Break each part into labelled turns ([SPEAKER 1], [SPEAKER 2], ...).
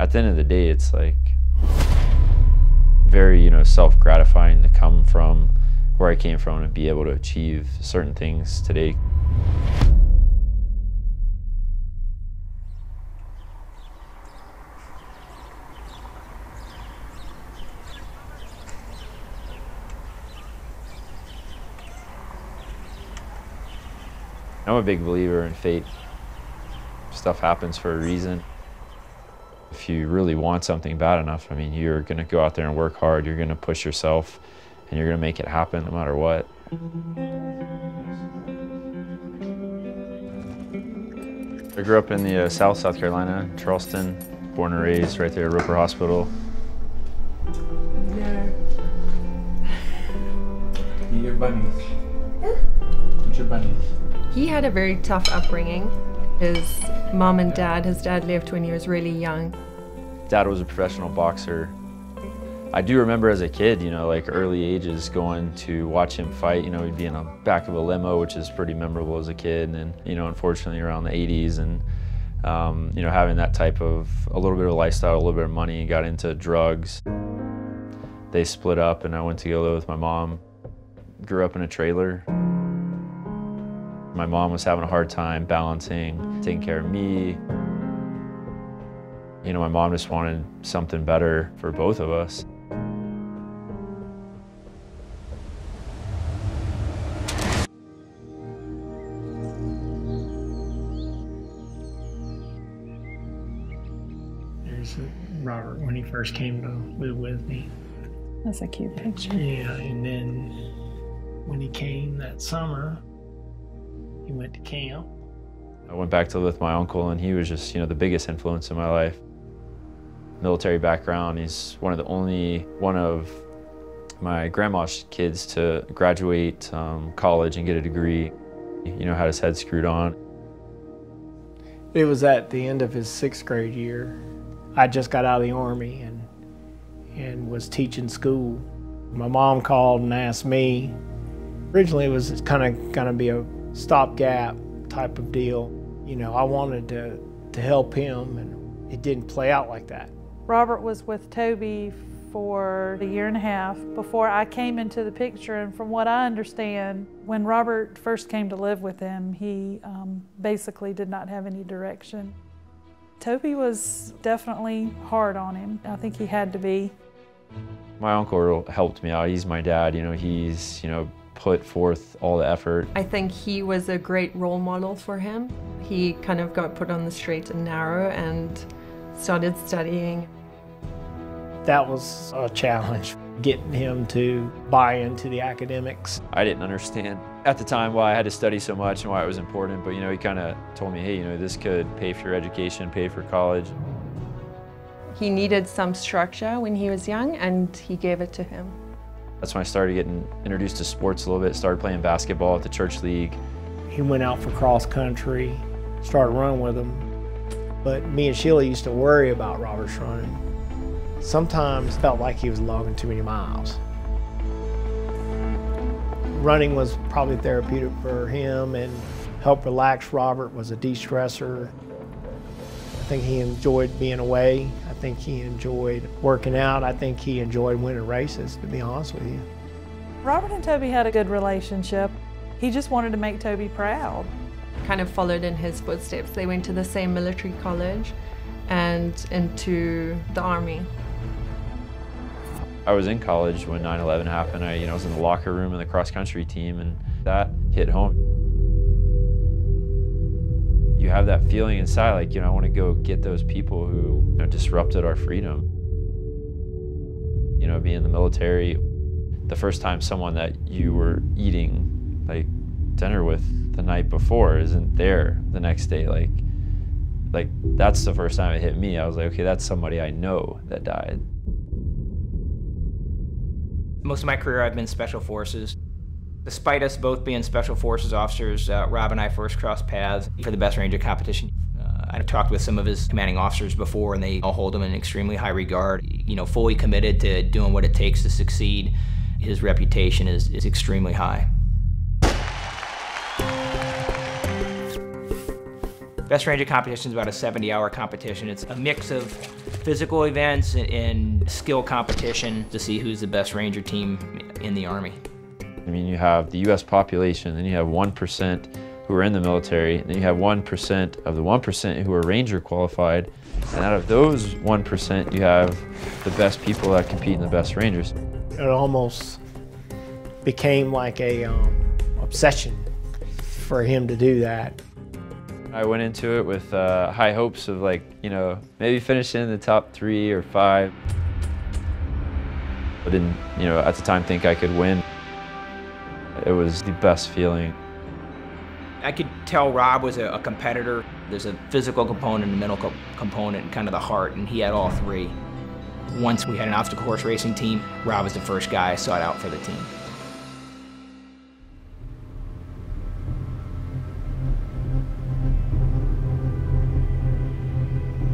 [SPEAKER 1] At the end of the day, it's like very, you know, self-gratifying to come from where I came from and be able to achieve certain things today. I'm a big believer in fate. Stuff happens for a reason. If you really want something bad enough, I mean, you're going to go out there and work hard. You're going to push yourself, and you're going to make it happen no matter what. I grew up in the uh, South, South Carolina, Charleston, born and raised right there at Roper Hospital.
[SPEAKER 2] No.
[SPEAKER 3] Your bunnies. Your bunnies.
[SPEAKER 2] He had a very tough upbringing. His mom and dad, his dad left when he was really young.
[SPEAKER 1] Dad was a professional boxer. I do remember as a kid, you know, like early ages going to watch him fight. You know, he'd be in the back of a limo, which is pretty memorable as a kid. And, you know, unfortunately around the 80s and, um, you know, having that type of a little bit of lifestyle, a little bit of money, got into drugs. They split up and I went to go live with my mom. Grew up in a trailer. My mom was having a hard time balancing taking care of me. You know, my mom just wanted something better for both of us.
[SPEAKER 3] There's uh, Robert when he first came to live with me.
[SPEAKER 4] That's a cute picture.
[SPEAKER 3] Yeah, and then when he came that summer, he went to camp.
[SPEAKER 1] I went back to live with my uncle, and he was just, you know, the biggest influence in my life. Military background, he's one of the only one of my grandma's kids to graduate um, college and get a degree. You know, had his head screwed on.
[SPEAKER 3] It was at the end of his sixth grade year. I just got out of the army and and was teaching school. My mom called and asked me. Originally, it was kind of going to be a stopgap type of deal. You know, I wanted to to help him, and it didn't play out like that.
[SPEAKER 4] Robert was with Toby for a year and a half before I came into the picture. And from what I understand, when Robert first came to live with him, he um, basically did not have any direction. Toby was definitely hard on him. I think he had to be.
[SPEAKER 1] My uncle helped me out. He's my dad. You know, he's you know put forth all the effort.
[SPEAKER 2] I think he was a great role model for him. He kind of got put on the straight and narrow and started studying.
[SPEAKER 3] That was a challenge, getting him to buy into the academics.
[SPEAKER 1] I didn't understand at the time why I had to study so much and why it was important, but you know, he kind of told me, hey, you know, this could pay for your education, pay for college.
[SPEAKER 2] He needed some structure when he was young, and he gave it to him.
[SPEAKER 1] That's when I started getting introduced to sports a little bit, started playing basketball at the church league.
[SPEAKER 3] He went out for cross country, started running with him. But me and Sheila used to worry about Robert's running. Sometimes felt like he was logging too many miles. Running was probably therapeutic for him and helped relax Robert, was a de-stressor. I think he enjoyed being away. I think he enjoyed working out. I think he enjoyed winning races, to be honest with you.
[SPEAKER 4] Robert and Toby had a good relationship. He just wanted to make Toby proud.
[SPEAKER 2] Kind of followed in his footsteps. They went to the same military college and into the army.
[SPEAKER 1] I was in college when 9/11 happened. I, you know, was in the locker room in the cross country team, and that hit home. You have that feeling inside, like you know, I want to go get those people who you know, disrupted our freedom. You know, being in the military, the first time someone that you were eating like dinner with the night before isn't there the next day, like, like that's the first time it hit me. I was like, okay, that's somebody I know that died.
[SPEAKER 5] Most of my career I've been special forces. Despite us both being special forces officers, uh, Rob and I first crossed paths for the best ranger competition. Uh, I talked with some of his commanding officers before and they all hold him in extremely high regard. You know, fully committed to doing what it takes to succeed. His reputation is, is extremely high. Best Ranger competition is about a 70-hour competition. It's a mix of physical events and skill competition to see who's the best Ranger team in the Army.
[SPEAKER 1] I mean, you have the U.S. population, then you have 1% who are in the military, and then you have 1% of the 1% who are Ranger qualified, and out of those 1%, you have the best people that compete in the best Rangers.
[SPEAKER 3] It almost became like a um, obsession for him to do that.
[SPEAKER 1] I went into it with uh, high hopes of like, you know, maybe finishing in the top three or five. I didn't, you know, at the time think I could win. It was the best feeling.
[SPEAKER 5] I could tell Rob was a, a competitor. There's a physical component, a mental co component, and kind of the heart, and he had all three. Once we had an obstacle course racing team, Rob was the first guy I sought out for the team.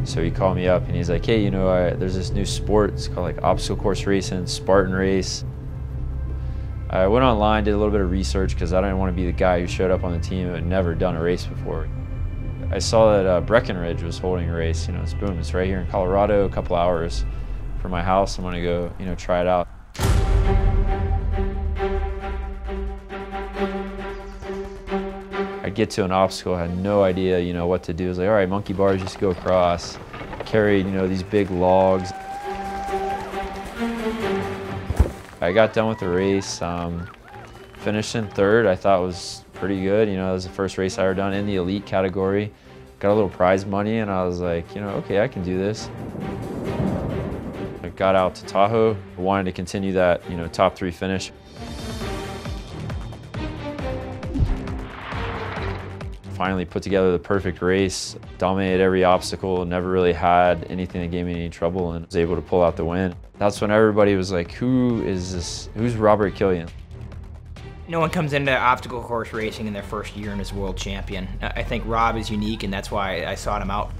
[SPEAKER 1] So he called me up and he's like, hey, you know, I, there's this new sport. It's called like obstacle course racing, Spartan race. I went online, did a little bit of research because I didn't want to be the guy who showed up on the team had never done a race before. I saw that uh, Breckenridge was holding a race. You know, it's boom, it's right here in Colorado, a couple hours from my house. I'm gonna go, you know, try it out. I get to an obstacle, I had no idea, you know, what to do. I was like, all right, monkey bars, just go across. Carried, you know, these big logs. I got done with the race. Um, finished in third. I thought was pretty good. You know, it was the first race I ever done in the elite category. Got a little prize money, and I was like, you know, okay, I can do this. I got out to Tahoe. wanted to continue that, you know, top three finish. Finally put together the perfect race, dominated every obstacle, never really had anything that gave me any trouble and was able to pull out the win. That's when everybody was like, who is this, who's Robert Killian?
[SPEAKER 5] No one comes into obstacle course racing in their first year and is world champion. I think Rob is unique and that's why I sought him out.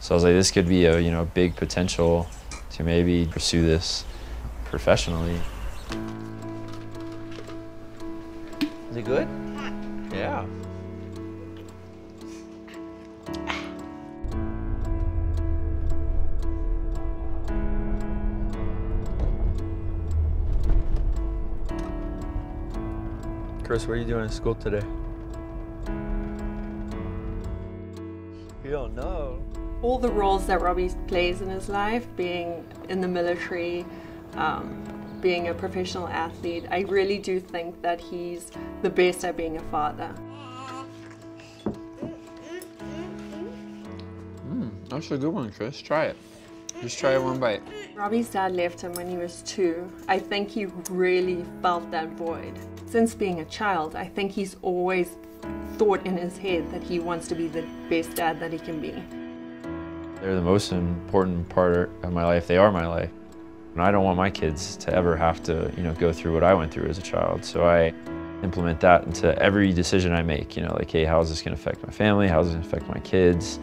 [SPEAKER 1] So I was like, this could be a you know big potential to maybe pursue this professionally.
[SPEAKER 6] Is it good? Yeah. Chris, what are you doing in school today? You don't know.
[SPEAKER 2] All the roles that Robbie plays in his life, being in the military, um, being a professional athlete, I really do think that he's the best at being a father.
[SPEAKER 1] Mm, that's a good one, Chris. Try it. Just try it one bite.
[SPEAKER 2] Robbie's dad left him when he was two. I think he really felt that void. Since being a child, I think he's always thought in his head that he wants to be the best dad that he can be.
[SPEAKER 1] They're the most important part of my life. They are my life. And I don't want my kids to ever have to, you know, go through what I went through as a child. So I implement that into every decision I make. You know, like, hey, how is this going to affect my family? How is going to affect my kids?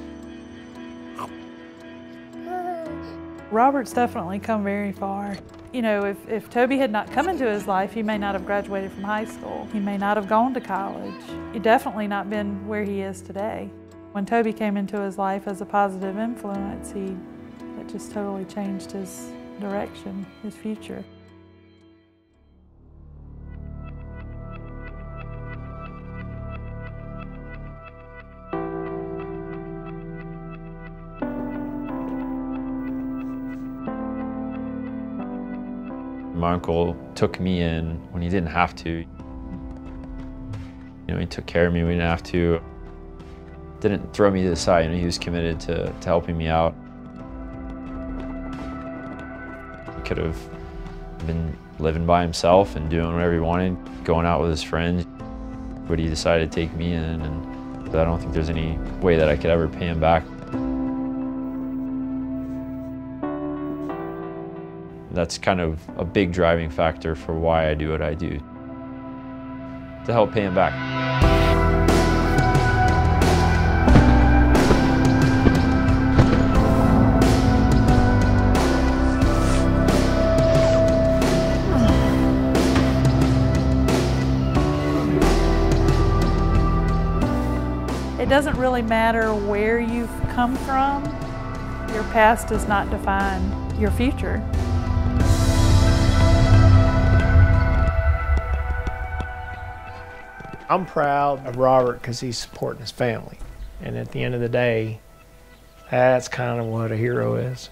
[SPEAKER 4] Robert's definitely come very far. You know, if, if Toby had not come into his life, he may not have graduated from high school. He may not have gone to college. He definitely not been where he is today. When Toby came into his life as a positive influence, he it just totally changed his direction, his future.
[SPEAKER 1] My uncle took me in when he didn't have to. You know, he took care of me when he didn't have to. Didn't throw me to the side, you know, he was committed to, to helping me out. Could have been living by himself and doing whatever he wanted, going out with his friends. But he decided to take me in, and I don't think there's any way that I could ever pay him back. That's kind of a big driving factor for why I do what I do, to help pay him back.
[SPEAKER 4] Doesn't really matter where you've come from, your past does not define your future.
[SPEAKER 3] I'm proud of Robert because he's supporting his family. And at the end of the day, that's kind of what a hero is.